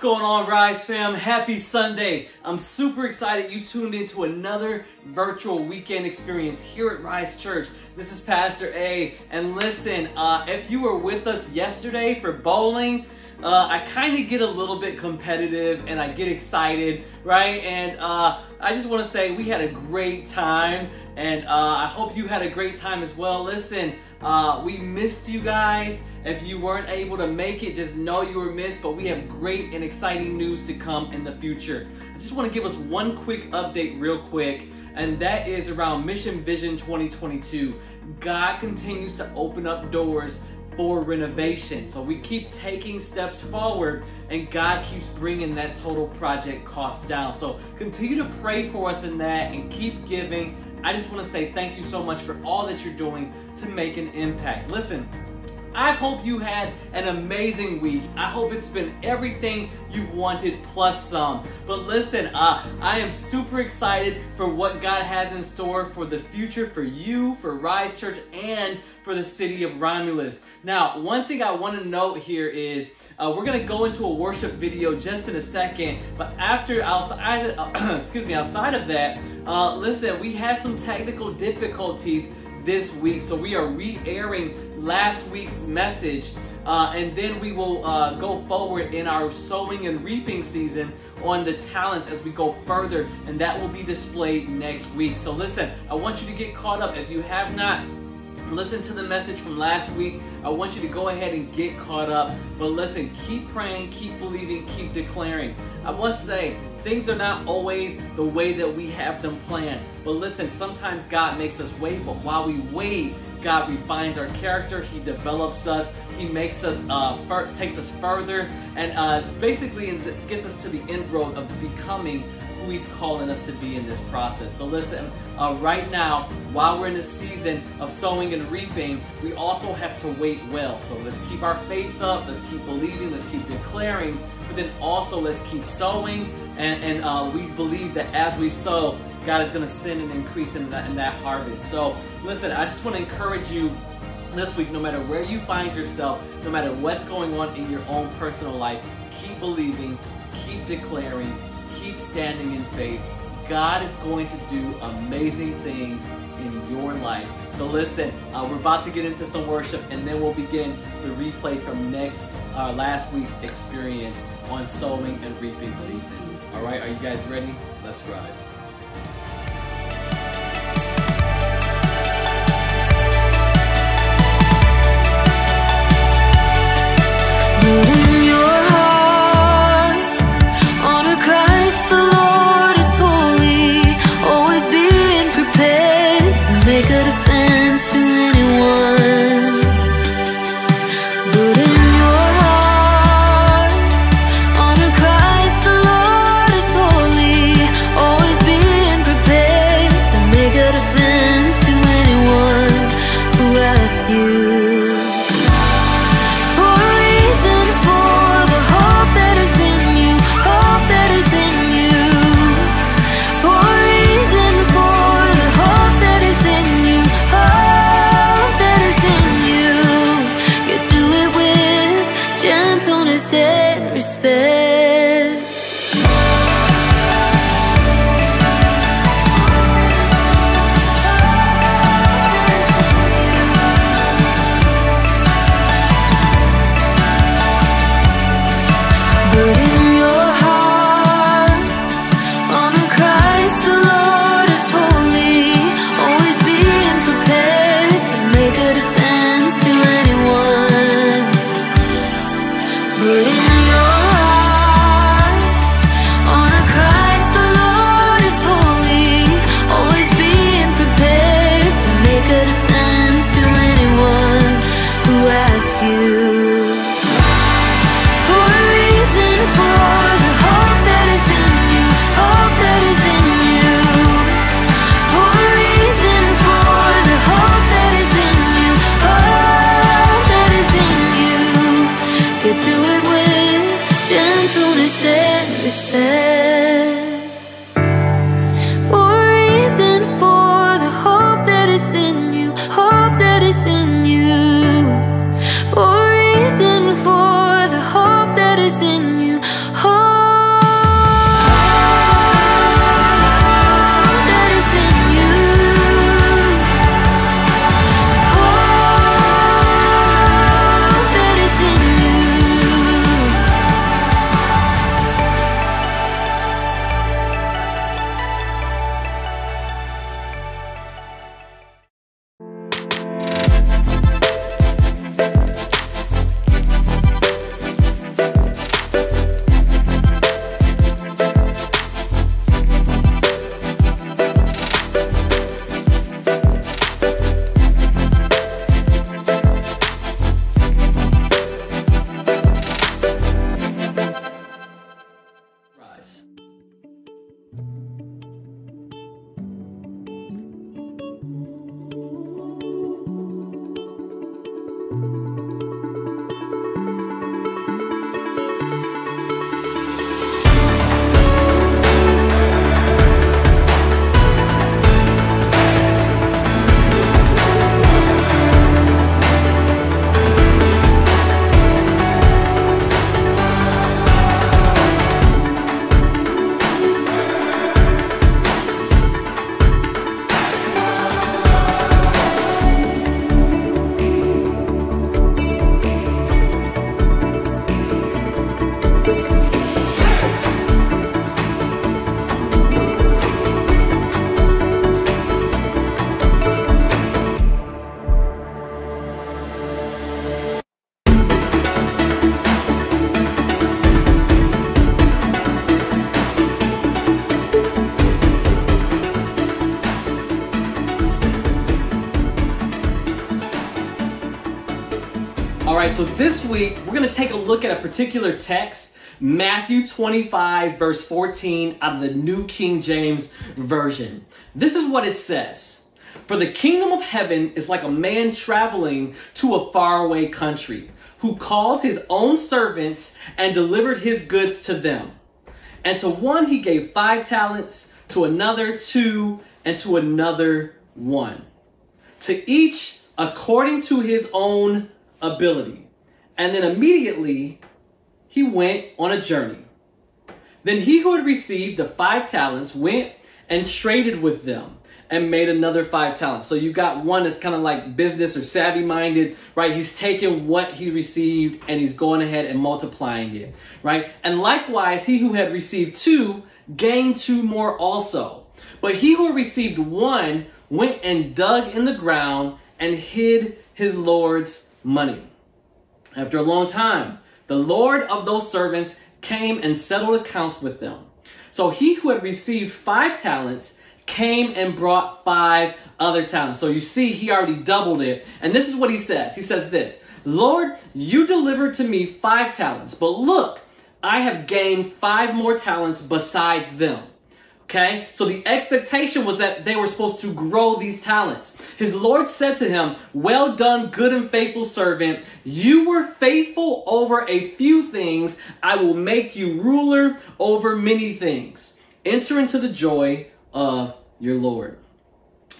going on, Rise fam? Happy Sunday. I'm super excited you tuned into another virtual weekend experience here at Rise Church. This is Pastor A. And listen, uh, if you were with us yesterday for bowling, uh, I kind of get a little bit competitive and I get excited, right? And uh, I just want to say we had a great time and uh, I hope you had a great time as well. Listen, uh, we missed you guys. If you weren't able to make it, just know you were missed, but we have great and exciting news to come in the future. I just want to give us one quick update, real quick, and that is around Mission Vision 2022. God continues to open up doors for renovation. So we keep taking steps forward and God keeps bringing that total project cost down. So continue to pray for us in that and keep giving. I just want to say thank you so much for all that you're doing to make an impact. Listen, I hope you had an amazing week. I hope it's been everything you've wanted plus some. But listen, uh, I am super excited for what God has in store for the future for you, for Rise Church, and for the city of Romulus. Now, one thing I want to note here is uh, we're going to go into a worship video just in a second. But after outside, uh, excuse me, outside of that, uh, listen, we had some technical difficulties this week. So we are re-airing last week's message. Uh, and then we will uh, go forward in our sowing and reaping season on the talents as we go further, and that will be displayed next week. So, listen, I want you to get caught up. If you have not listened to the message from last week, I want you to go ahead and get caught up. But listen, keep praying, keep believing, keep declaring. I must say, things are not always the way that we have them planned. But listen, sometimes God makes us wait, but while we wait, God refines our character. He develops us. He makes us, uh, fur- takes us further, and uh, basically gets us to the end road of becoming who He's calling us to be in this process. So listen, uh, right now, while we're in this season of sowing and reaping, we also have to wait well. So let's keep our faith up. Let's keep believing. Let's keep declaring. But then also let's keep sowing, and, and uh, we believe that as we sow, God is going to send an increase in that, in that harvest. So listen, I just want to encourage you this week, no matter where you find yourself, no matter what's going on in your own personal life, keep believing, keep declaring, keep standing in faith. God is going to do amazing things in your life. So listen, uh, we're about to get into some worship, and then we'll begin the replay from next uh, last week's experience on sowing and reaping season. All right, are you guys ready? Let's rise. So this week we're going to take a look at a particular text, Matthew 25, verse 14, out of the New King James Version. This is what it says For the kingdom of heaven is like a man traveling to a faraway country, who called his own servants and delivered his goods to them. And to one he gave five talents, to another two, and to another one. To each according to his own ability. And then immediately he went on a journey. Then he who had received the five talents went and traded with them and made another five talents. So you got one that's kind of like business or savvy minded, right? He's taking what he received and he's going ahead and multiplying it, right? And likewise, he who had received two gained two more also. But he who received one went and dug in the ground and hid his Lord's money. After a long time, the Lord of those servants came and settled accounts with them. So he who had received five talents came and brought five other talents. So you see, he already doubled it. And this is what he says He says this Lord, you delivered to me five talents, but look, I have gained five more talents besides them. Okay? So the expectation was that they were supposed to grow these talents. His Lord said to him, Well done, good and faithful servant. You were faithful over a few things. I will make you ruler over many things. Enter into the joy of your Lord.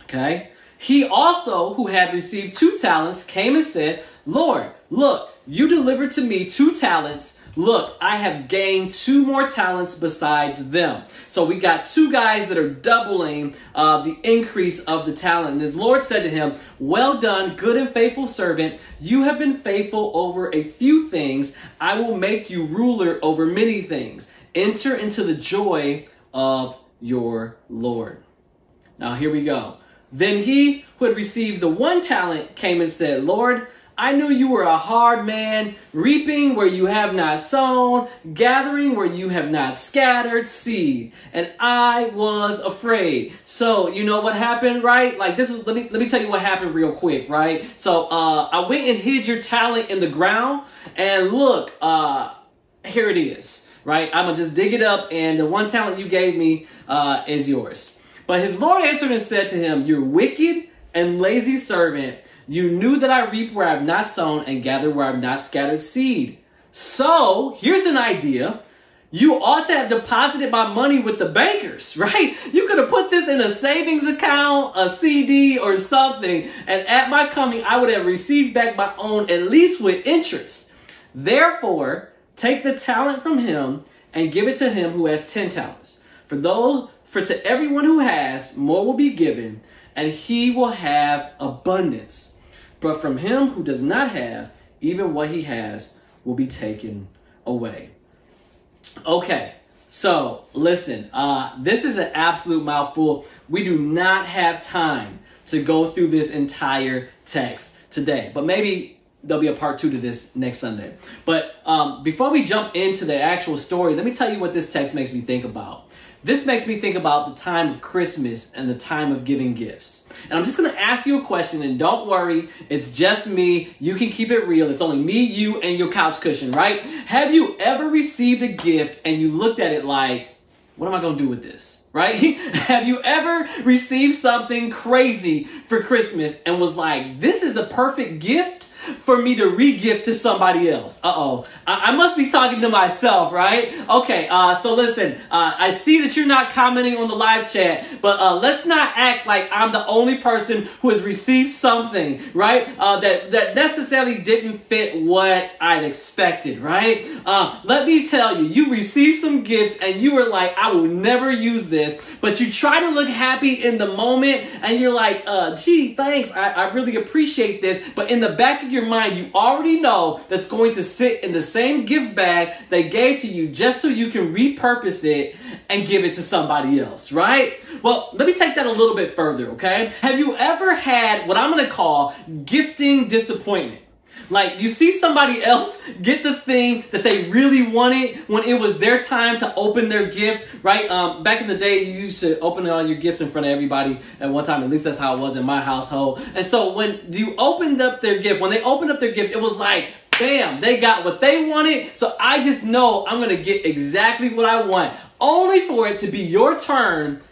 Okay? He also, who had received two talents, came and said, Lord, look, you delivered to me two talents. Look, I have gained two more talents besides them. So we got two guys that are doubling uh, the increase of the talent. And his Lord said to him, Well done, good and faithful servant. You have been faithful over a few things. I will make you ruler over many things. Enter into the joy of your Lord. Now, here we go. Then he who had received the one talent came and said, Lord, I knew you were a hard man, reaping where you have not sown, gathering where you have not scattered seed. And I was afraid. So, you know what happened, right? Like this is let me let me tell you what happened real quick, right? So, uh I went and hid your talent in the ground, and look, uh here it is, right? I'm gonna just dig it up, and the one talent you gave me uh is yours. But his Lord answered and said to him, "You're wicked and lazy servant. You knew that I reap where I have not sown and gather where I have not scattered seed. So, here's an idea. You ought to have deposited my money with the bankers, right? You could have put this in a savings account, a CD, or something, and at my coming, I would have received back my own, at least with interest. Therefore, take the talent from him and give it to him who has ten talents. For those, for to everyone who has, more will be given, and he will have abundance. But from him who does not have, even what he has will be taken away. Okay, so listen, uh, this is an absolute mouthful. We do not have time to go through this entire text today, but maybe there'll be a part two to this next Sunday. But um, before we jump into the actual story, let me tell you what this text makes me think about. This makes me think about the time of Christmas and the time of giving gifts. And I'm just to ask you a question, and don't worry, it's just me. You can keep it real. It's only me, you, and your couch cushion, right? Have you ever received a gift and you looked at it like, what am I to do with this? Right? Have you ever received something crazy for Christmas and was like, this is a perfect gift? For me to re-gift to somebody else. Uh-oh. I, I must be talking to myself, right? Okay, uh, so listen, uh, I see that you're not commenting on the live chat, but uh, let's not act like I'm the only person who has received something, right? Uh, that, that necessarily didn't fit what I'd expected, right? Uh, let me tell you, you received some gifts and you were like, I will never use this, but you try to look happy in the moment and you're like, uh, gee, thanks, I, I really appreciate this, but in the back of your mind, you already know that's going to sit in the same gift bag they gave to you just so you can repurpose it and give it to somebody else, right? Well, let me take that a little bit further, okay? Have you ever had what I'm gonna call gifting disappointment? Like you see somebody else get the thing that they really wanted when it was their time to open their gift, right? Um, back in the day, you used to open all your gifts in front of everybody at one time. At least that's how it was in my household. And so when you opened up their gift, when they opened up their gift, it was like bam, they got what they wanted. So I just know I'm going to get exactly what I want, only for it to be your turn,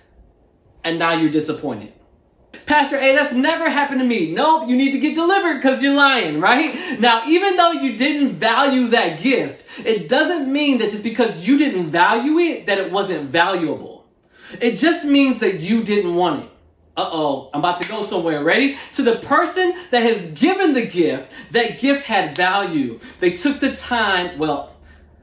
and now you're disappointed. Pastor A, that's never happened to me. Nope, you need to get delivered because you're lying, right? Now, even though you didn't value that gift, it doesn't mean that just because you didn't value it, that it wasn't valuable. It just means that you didn't want it. Uh oh, I'm about to go somewhere. Ready? To the person that has given the gift, that gift had value. They took the time, well,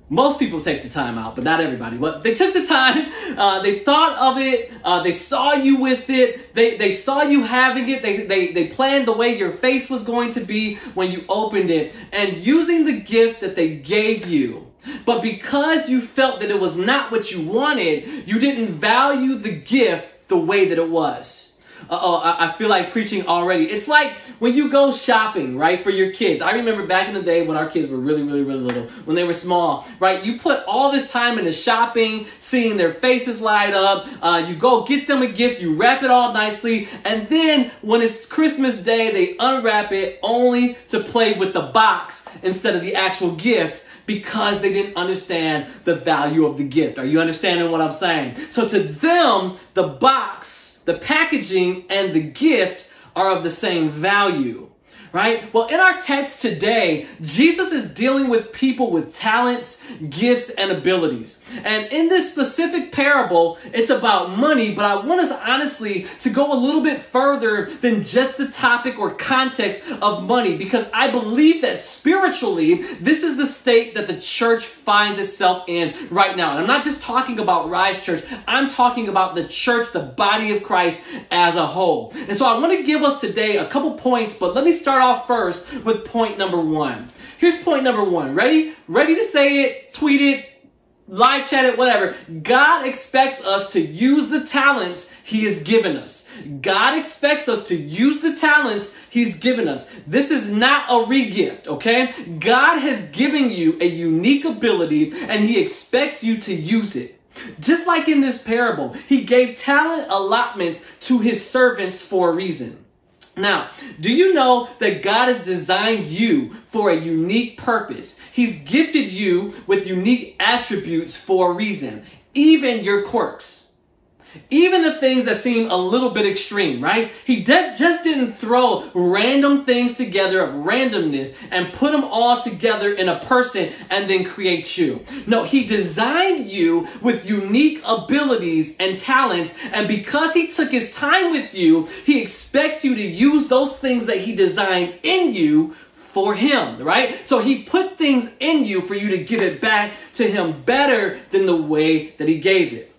most people take the time out, but not everybody. But they took the time. Uh, they thought of it. Uh, they saw you with it. They, they saw you having it. They, they, they planned the way your face was going to be when you opened it. And using the gift that they gave you, but because you felt that it was not what you wanted, you didn't value the gift the way that it was oh, I, I feel like preaching already. It's like when you go shopping, right, for your kids. I remember back in the day when our kids were really, really, really little, when they were small, right? You put all this time into shopping, seeing their faces light up. Uh, you go get them a gift, you wrap it all nicely, and then when it's Christmas Day, they unwrap it only to play with the box instead of the actual gift because they didn't understand the value of the gift. Are you understanding what I'm saying? So to them, the box the packaging and the gift are of the same value right? Well, in our text today, Jesus is dealing with people with talents, gifts, and abilities. And in this specific parable, it's about money, but I want us honestly to go a little bit further than just the topic or context of money because I believe that spiritually, this is the state that the church finds itself in right now. And I'm not just talking about Rise Church, I'm talking about the church, the body of Christ as a whole. And so I want to give us today a couple points, but let me start off first with point number one. Here's point number one. Ready? Ready to say it, tweet it, live chat it, whatever. God expects us to use the talents He has given us. God expects us to use the talents He's given us. This is not a regift, okay? God has given you a unique ability and He expects you to use it. Just like in this parable, He gave talent allotments to His servants for a reason. Now, do you know that God has designed you for a unique purpose? He's gifted you with unique attributes for a reason, even your quirks. Even the things that seem a little bit extreme, right? He de- just didn't throw random things together of randomness and put them all together in a person and then create you. No, he designed you with unique abilities and talents. And because he took his time with you, he expects you to use those things that he designed in you for him, right? So he put things in you for you to give it back to him better than the way that he gave it.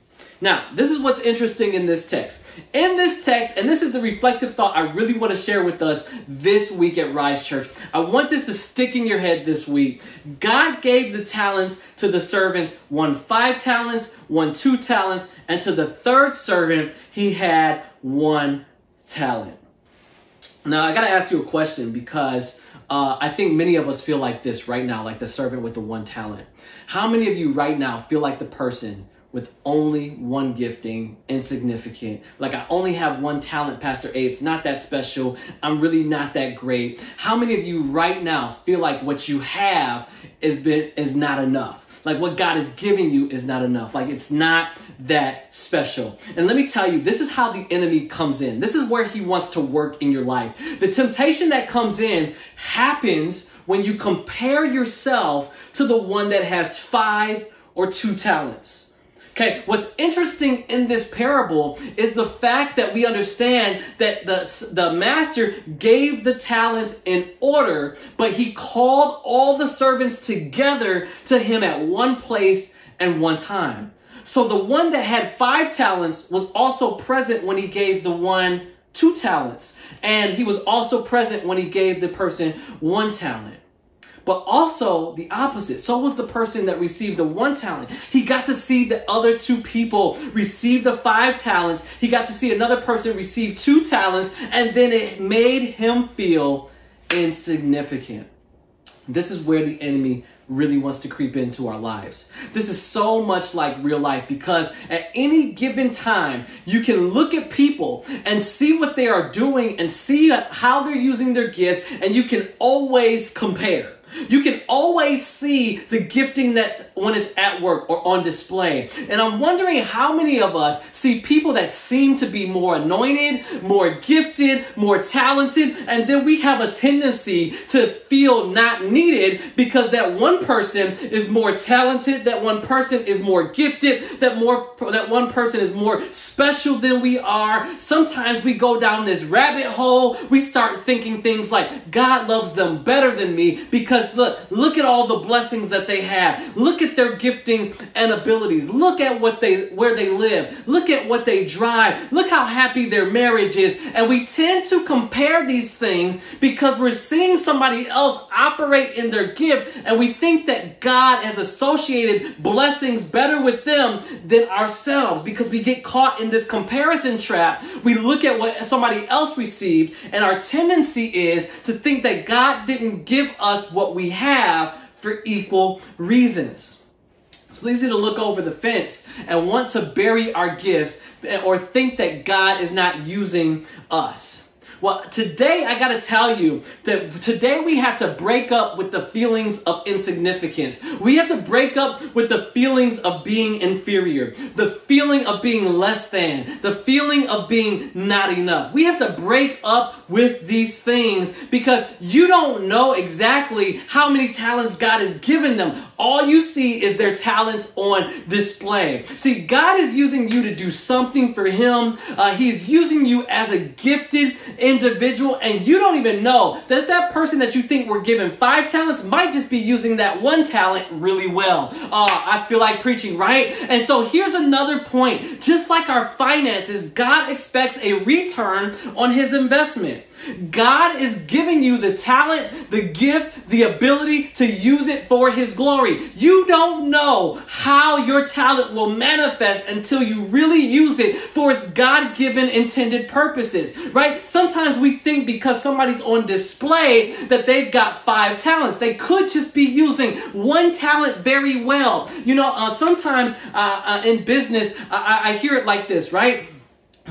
Now, this is what's interesting in this text. In this text, and this is the reflective thought I really want to share with us this week at Rise Church. I want this to stick in your head this week. God gave the talents to the servants one five talents, one two talents, and to the third servant, he had one talent. Now, I got to ask you a question because uh, I think many of us feel like this right now, like the servant with the one talent. How many of you right now feel like the person with only one gifting, insignificant. Like I only have one talent, Pastor A. It's not that special. I'm really not that great. How many of you right now feel like what you have is been is not enough? Like what God is giving you is not enough. Like it's not that special. And let me tell you, this is how the enemy comes in. This is where he wants to work in your life. The temptation that comes in happens when you compare yourself to the one that has five or two talents. Okay, what's interesting in this parable is the fact that we understand that the, the master gave the talents in order, but he called all the servants together to him at one place and one time. So the one that had five talents was also present when he gave the one two talents. And he was also present when he gave the person one talent but also the opposite. So was the person that received the one talent. He got to see the other two people receive the five talents. He got to see another person receive two talents, and then it made him feel insignificant. This is where the enemy really wants to creep into our lives. This is so much like real life because at any given time, you can look at people and see what they are doing and see how they're using their gifts, and you can always compare. You can always see the gifting that's when it's at work or on display. And I'm wondering how many of us see people that seem to be more anointed, more gifted, more talented, and then we have a tendency to feel not needed because that one person is more talented, that one person is more gifted, that more that one person is more special than we are. Sometimes we go down this rabbit hole. We start thinking things like God loves them better than me because look, look at all the blessings that they have. Look at their giftings and abilities. Look at what they where they live. Look at what they drive. Look how happy their marriage is. And we tend to compare these things because we're seeing somebody else operate in their gift and we think that God has associated blessings better with them than ourselves because we get caught in this comparison trap. We look at what somebody else received and our tendency is to think that God didn't give us what we have for equal reasons. It's easy to look over the fence and want to bury our gifts or think that God is not using us. Well, today I got to tell you that today we have to break up with the feelings of insignificance. We have to break up with the feelings of being inferior, the feeling of being less than, the feeling of being not enough. We have to break up with these things because you don't know exactly how many talents God has given them. All you see is their talents on display. See, God is using you to do something for Him. Uh, he's using you as a gifted individual, and you don't even know that that person that you think were given five talents might just be using that one talent really well. Uh, I feel like preaching, right? And so here's another point. Just like our finances, God expects a return on His investment. God is giving you the talent, the gift, the ability to use it for His glory. You don't know how your talent will manifest until you really use it for its God given intended purposes, right? Sometimes we think because somebody's on display that they've got five talents. They could just be using one talent very well. You know, uh, sometimes uh, uh, in business, I, I hear it like this, right?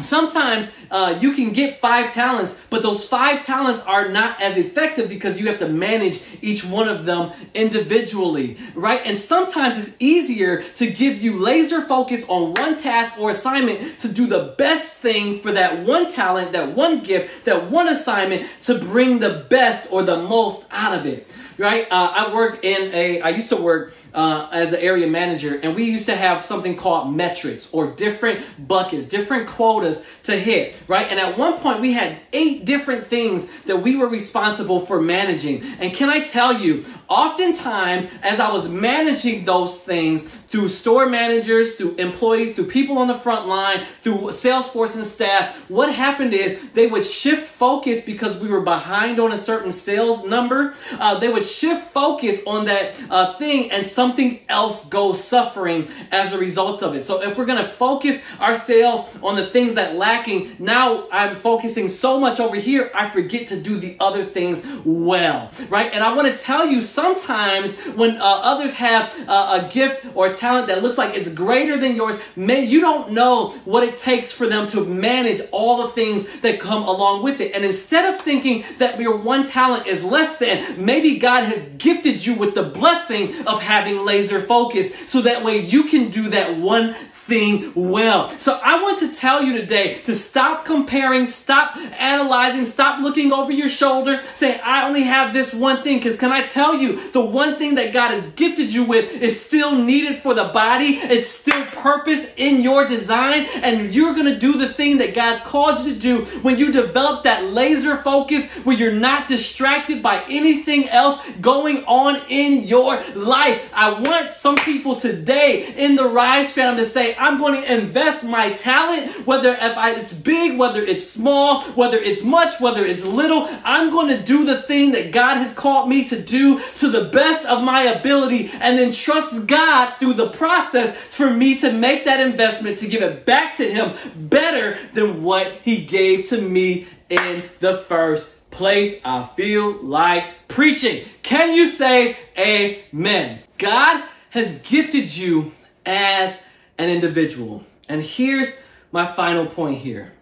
Sometimes uh, you can get five talents, but those five talents are not as effective because you have to manage each one of them individually, right? And sometimes it's easier to give you laser focus on one task or assignment to do the best thing for that one talent, that one gift, that one assignment to bring the best or the most out of it right? Uh, I work in a, I used to work uh, as an area manager, and we used to have something called metrics or different buckets, different quotas to hit, right? And at one point, we had eight different things that we were responsible for managing. And can I tell you, oftentimes, as I was managing those things, through store managers, through employees, through people on the front line, through sales force and staff, what happened is they would shift focus because we were behind on a certain sales number. Uh, they would shift focus on that uh, thing and something else goes suffering as a result of it. So if we're going to focus our sales on the things that lacking, now I'm focusing so much over here, I forget to do the other things well, right? And I want to tell you sometimes when uh, others have uh, a gift or talent that looks like it's greater than yours, may you don't know what it takes for them to manage all the things that come along with it. And instead of thinking that your one talent is less than, maybe God has gifted you with the blessing of having laser focus so that way you can do that one thing well. So I want to tell you today to stop comparing, stop analyzing, stop looking over your shoulder, saying, I only have this one thing. Because can I tell you, the one thing that God has gifted you with is still needed for the body. It's still purpose in your design. And you're going to do the thing that God's called you to do when you develop that laser focus where you're not distracted by anything else going on in your life. I want some people today in the Rise family to say, I'm going to invest my talent, whether if I, it's big, whether it's small, whether it's much, whether it's little. I'm going to do the thing that God has called me to do to the best of my ability and then trust God through the process for me to make that investment to give it back to Him better than what He gave to me in the first place. I feel like preaching. Can you say amen? God has gifted you as an individual. And here's my final point here.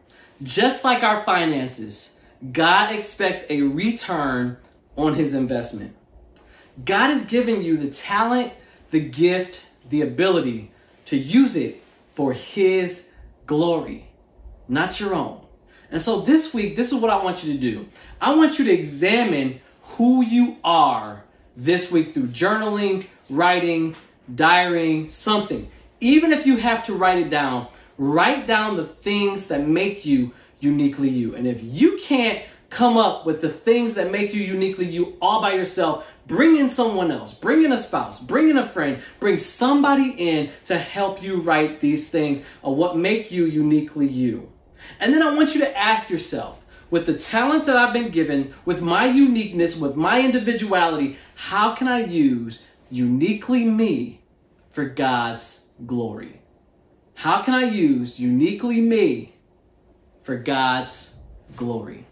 Just like our finances, God expects a return on his investment. God has given you the talent, the gift, the ability to use it for His glory, not your own. And so this week, this is what I want you to do. I want you to examine who you are this week through journaling, writing, diarying, something. Even if you have to write it down, write down the things that make you uniquely you. And if you can't come up with the things that make you uniquely you all by yourself, bring in someone else, bring in a spouse, bring in a friend, bring somebody in to help you write these things of what make you uniquely you. And then I want you to ask yourself, with the talent that I've been given, with my uniqueness, with my individuality, how can I use uniquely me for God's glory? How can I use uniquely me for God's glory?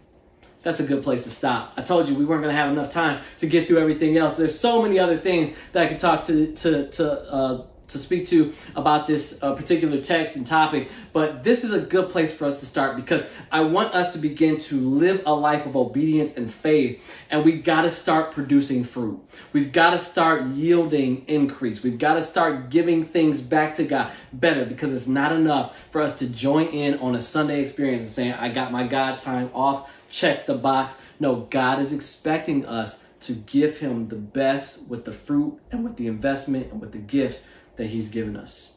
That's a good place to stop. I told you we weren't going to have enough time to get through everything else. There's so many other things that I could talk to to to uh, to speak to about this uh, particular text and topic, but this is a good place for us to start because I want us to begin to live a life of obedience and faith, and we've got to start producing fruit. We've got to start yielding increase. We've got to start giving things back to God better because it's not enough for us to join in on a Sunday experience and saying, I got my God time off, check the box. No, God is expecting us to give Him the best with the fruit and with the investment and with the gifts that He's given us.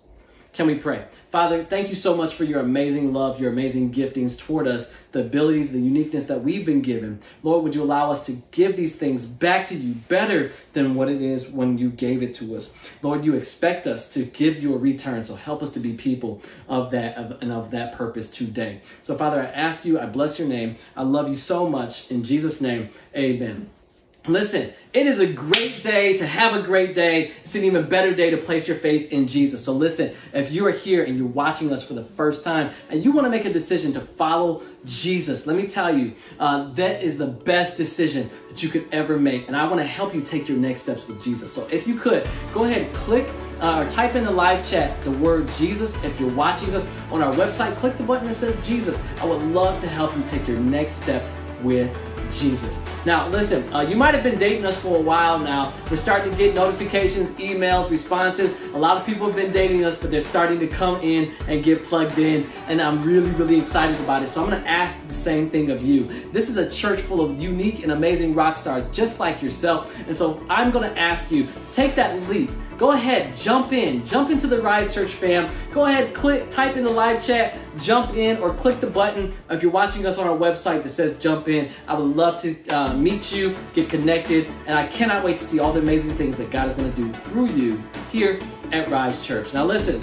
Can we pray? Father, thank you so much for your amazing love, your amazing giftings toward us, the abilities, the uniqueness that we've been given. Lord, would you allow us to give these things back to you better than what it is when you gave it to us? Lord, you expect us to give you a return, so help us to be people of that of, and of that purpose today. So, Father, I ask you, I bless your name. I love you so much. In Jesus' name, amen. Listen, it is a great day to have a great day. It's an even better day to place your faith in Jesus. So listen, if you are here and you're watching us for the first time and you want to make a decision to follow Jesus, let me tell you, uh, that is the best decision that you could ever make. And I want to help you take your next steps with Jesus. So if you could, go ahead and click uh, or type in the live chat the word Jesus. If you're watching us on our website, click the button that says Jesus. I would love to help you take your next step with Jesus. Now, listen, uh, you might have been dating us for a while now. We're starting to get notifications, emails, responses. A lot of people have been dating us, but they're starting to come in and get plugged in, and I'm really, really excited about it. So I'm going to ask the same thing of you. This is a church full of unique and amazing rock stars just like yourself, and so I'm going to ask you, take that leap go ahead, jump in, jump into the Rise Church fam. Go ahead, click, type in the live chat, jump in, or click the button if you're watching us on our website that says jump in. I would love to uh, meet you, get connected, and I cannot wait to see all the amazing things that God is going to do through you here at Rise Church. Now, listen.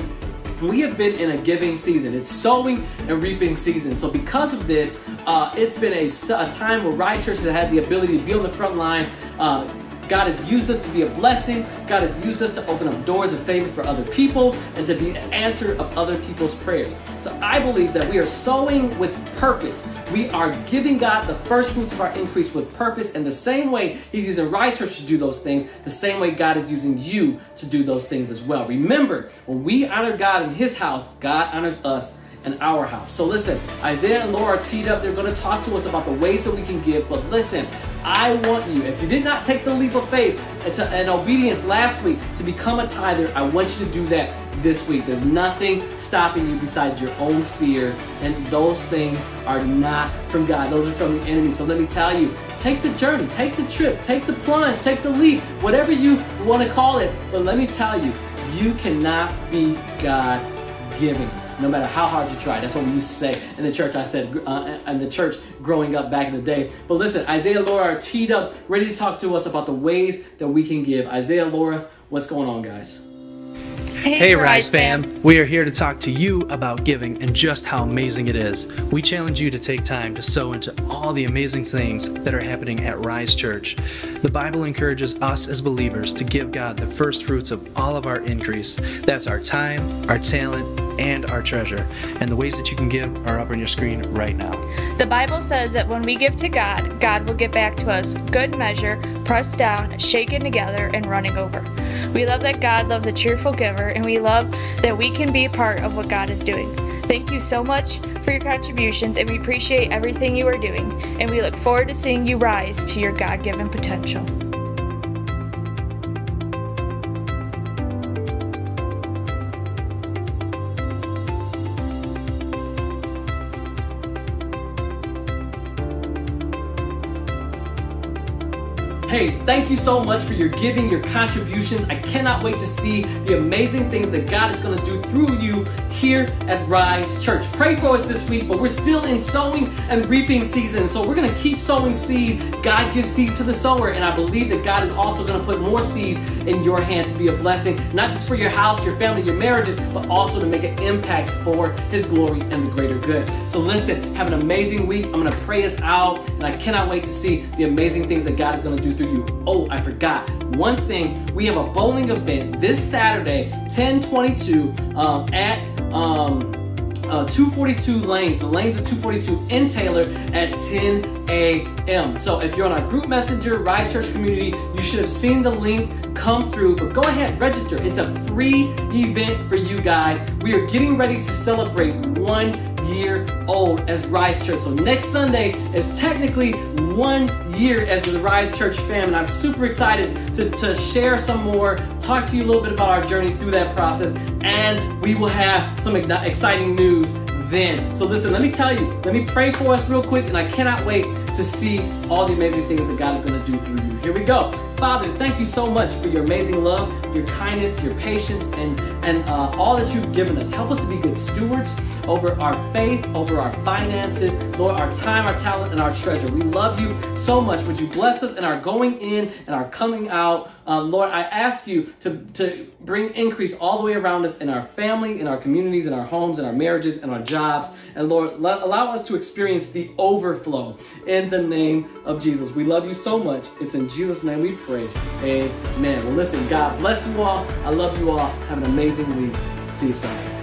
We have been in a giving season. It's sowing and reaping season. So, because of this, uh, it's been a, a, time where Rise Church has had the ability to be on the front line, uh, God has used us to be a blessing. God has used us to open up doors of favor for other people and to be an answer of other people's prayers. So I believe that we are sowing with purpose. We are giving God the first fruits of our increase with purpose. And the same way He's using Rise Church to do those things, the same way God is using you to do those things as well. Remember, when we honor God in His house, God honors us in our house. So listen, Isaiah and Laura are teed up. They're going to talk to us about the ways that we can give. But listen, I want you, if you did not take the leap of faith and, to, and obedience last week to become a tither, I want you to do that this week. There's nothing stopping you besides your own fear, and those things are not from God. Those are from the enemy. So let me tell you, take the journey, take the trip, take the plunge, take the leap, whatever you want to call it. But let me tell you, you cannot be God giving no matter how hard you try. That's what we used to say in the church. I said, uh, in the church growing up back in the day. But listen, Isaiah Laura are teed up, ready to talk to us about the ways that we can give. Isaiah Laura, what's going on, guys? Hey, hey Rise fam. fam! We are here to talk to you about giving and just how amazing it is. We challenge you to take time to sow into all the amazing things that are happening at Rise Church. The Bible encourages us as believers to give God the first fruits of all of our increase. That's our time, our talent, and our treasure. And the ways that you can give are up on your screen right now. The Bible says that when we give to God, God will give back to us good measure, pressed down, shaken together, and running over. We love that God loves a cheerful giver, and we love that we can be a part of what God is doing. Thank you so much for your contributions, and we appreciate everything you are doing. And we look forward to seeing you rise to your God given potential. Hey, thank you so much for your giving, your contributions. I cannot wait to see the amazing things that God is going to do through you here at Rise Church. Pray for us this week, but we're still in sowing and reaping season. So we're going to keep sowing seed. God gives seed to the sower, and I believe that God is also going to put more seed in your hand to be a blessing, not just for your house, your family, your marriages, but also to make an impact for His glory and the greater good. So listen, have an amazing week. I'm going to pray us out, and I cannot wait to see the amazing things that God is going to do through you. Oh, I forgot. One thing, we have a bowling event this Saturday, 1022, um, at um, uh, 242 lanes, the lanes of 242 in Taylor at 10 a.m. So if you're on our group messenger, Rise Church community, you should have seen the link come through, but go ahead, register. It's a free event for you guys. We are getting ready to celebrate one year old as Rise Church. So next Sunday is technically one year as the Rise Church fam, and I'm super excited to, to share some more, talk to you a little bit about our journey through that process, and we will have some exciting news then. So listen, let me tell you, let me pray for us real quick, and I cannot wait to see all the amazing things that God is going to do through you. Here we go. Father, thank you so much for your amazing love, your kindness, your patience, and, and uh, all that you've given us. Help us to be good stewards over our faith, over our finances, Lord, our time, our talent, and our treasure. We love you so much. Would you bless us in our going in and our coming out? Um, Lord, I ask you to, to bring increase all the way around us in our family, in our communities, in our homes, in our marriages, and our jobs. And Lord, let, allow us to experience the overflow in the name of Jesus. We love you so much. It's in Jesus' name we pray. Amen. Well, listen, God bless you all. I love you all. Have an amazing week. See you Sunday.